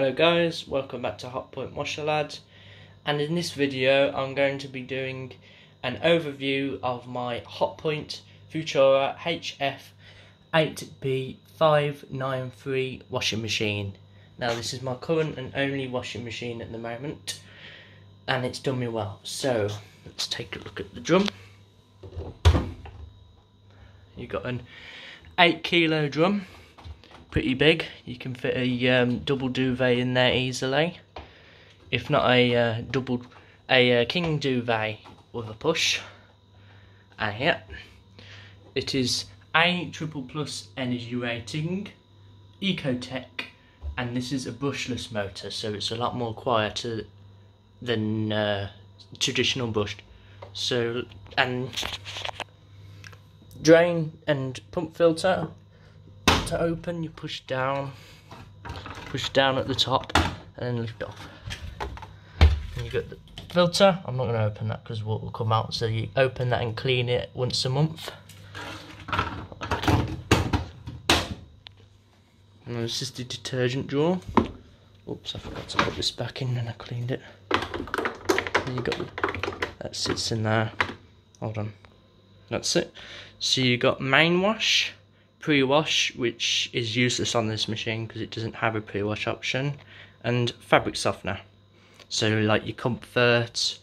Hello guys, welcome back to Hotpoint Washer Lads and in this video I'm going to be doing an overview of my Hotpoint Futura HF8B593 washing machine. Now this is my current and only washing machine at the moment and it's done me well. So let's take a look at the drum. You've got an 8 kilo drum pretty big. You can fit a um, double duvet in there easily. If not a uh, double, a uh, king duvet with a push. And yeah, it is a triple plus energy rating, Ecotech, and this is a brushless motor, so it's a lot more quieter than uh, traditional brushed. So and drain and pump filter to open, you push down, push down at the top, and then lift off. And you get the filter. I'm not going to open that because water will come out. So you open that and clean it once a month. And this is the detergent drawer. Oops, I forgot to put this back in and I cleaned it. And you got the, that sits in there. Hold on. That's it. So you got main wash pre-wash which is useless on this machine because it doesn't have a pre-wash option and fabric softener. So like your comfort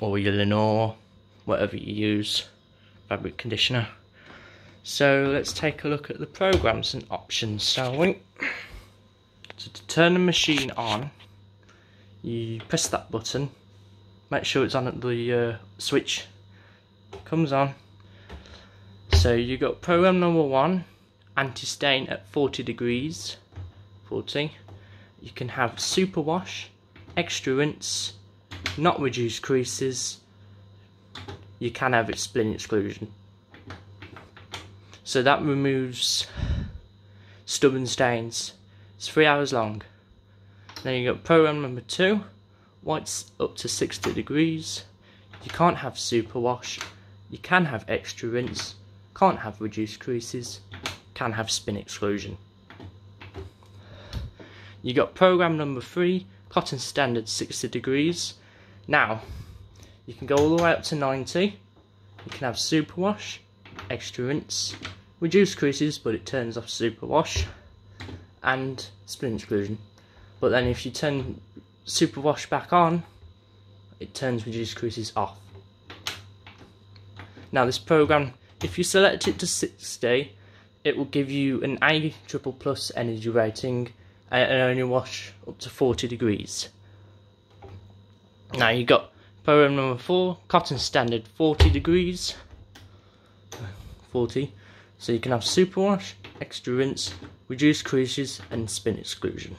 or your Lenor whatever you use fabric conditioner. So let's take a look at the programs and options shall we? So to turn the machine on you press that button make sure it's on at the uh, switch. Comes on. So you got program number one anti-stain at 40 degrees 40 you can have super wash extra rinse not reduce creases. You can have it spin exclusion. So that removes stubborn stains. It's three hours long. Then you got program number two whites up to 60 degrees. You can't have super wash you can have extra rinse. Can't have reduced creases can have spin exclusion. You got program number three, cotton standard 60 degrees. Now, you can go all the way up to 90. You can have super wash, extra rinse, reduce creases, but it turns off super wash, and spin exclusion. But then if you turn super wash back on, it turns reduce creases off. Now this program, if you select it to 60, it will give you an A triple plus energy rating uh, and only wash up to 40 degrees. Now you got program number 4, cotton standard 40 degrees. 40. So you can have super wash, extra rinse, reduce creases and spin exclusion.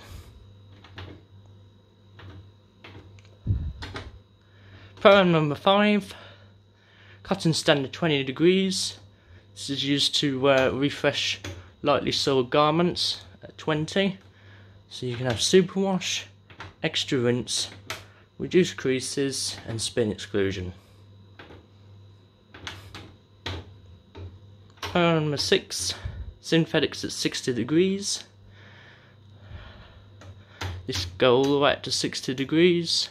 Program number 5, cotton standard 20 degrees. This is used to uh, refresh lightly soiled garments at 20. So you can have super wash, extra rinse, reduce creases and spin exclusion. Power number 6, synthetics at 60 degrees. This go all the way up to 60 degrees.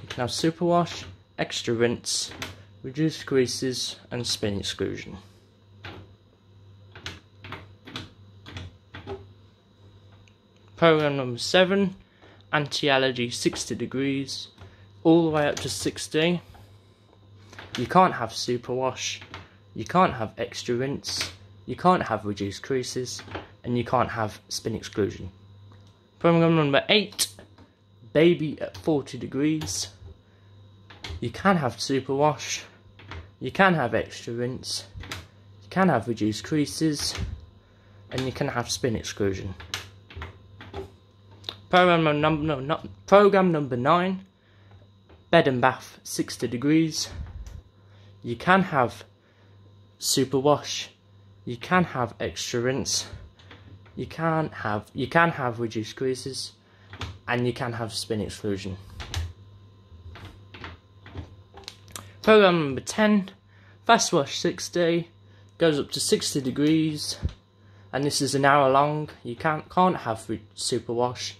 You can have super wash, extra rinse, reduce creases and spin exclusion. Program number 7, anti-allergy 60 degrees, all the way up to 60. You can't have super wash, you can't have extra rinse, you can't have reduced creases, and you can't have spin exclusion. Program number 8, baby at 40 degrees. You can have super wash, you can have extra rinse, you can have reduced creases, and you can have spin exclusion. Program number no, not program number nine, bed and bath 60 degrees. You can have super wash, you can have extra rinse, you can have you can have reduced creases, and you can have spin exclusion. Program number 10, fast wash 60, goes up to 60 degrees, and this is an hour long. You can't, can't have super wash,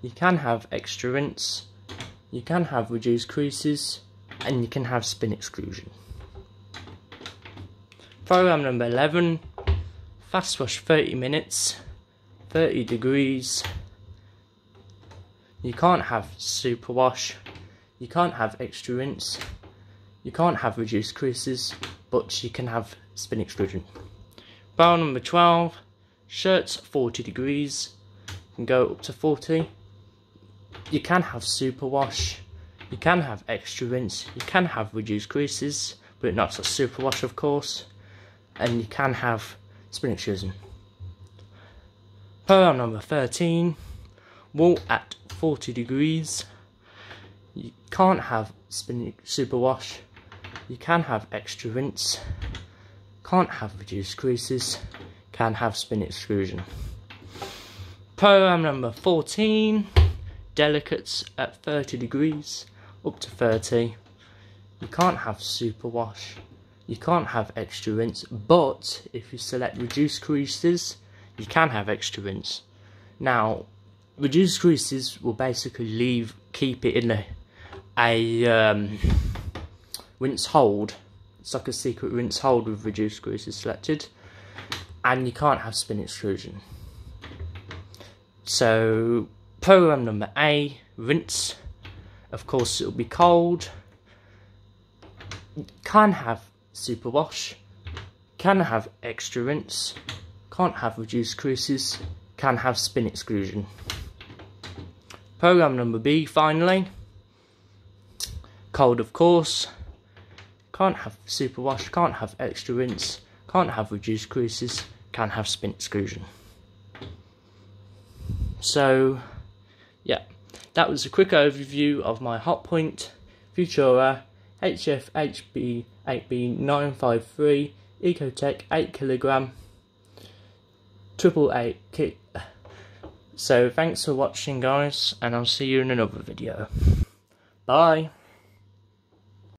you can have extra rinse, you can have reduced creases, and you can have spin exclusion. Program number 11, fast wash 30 minutes, 30 degrees. You can't have super wash, you can't have extra rinse, you can't have reduced creases, but you can have spin exclusion. Program number 12, shirts 40 degrees, can go up to 40. You can have super wash, you can have extra rinse, you can have reduced creases, but not a super wash of course, and you can have spin exclusion. Program number 13, wool at 40 degrees. You can't have spin super wash, you can have extra rinse, can't have reduced creases, can have spin exclusion. Program number 14, delicates at 30 degrees up to 30. You can't have super wash, you can't have extra rinse, but if you select reduced creases, you can have extra rinse. Now, reduced creases will basically leave, keep it in a, a um, rinse hold. It's like a secret rinse hold with reduced creases selected. And you can't have spin exclusion. So program number A, rinse. Of course it'll be cold. Can have super wash. Can have extra rinse. Can't have reduced creases. Can have spin exclusion. Program number B, finally. Cold of course. Can't have super wash. Can't have extra rinse. Can't have reduced creases. Can have spin exclusion. So, yeah, that was a quick overview of my Hotpoint Futura HFHB8B953 Ecotech 8kg triple eight kit. So thanks for watching guys and I'll see you in another video. Bye.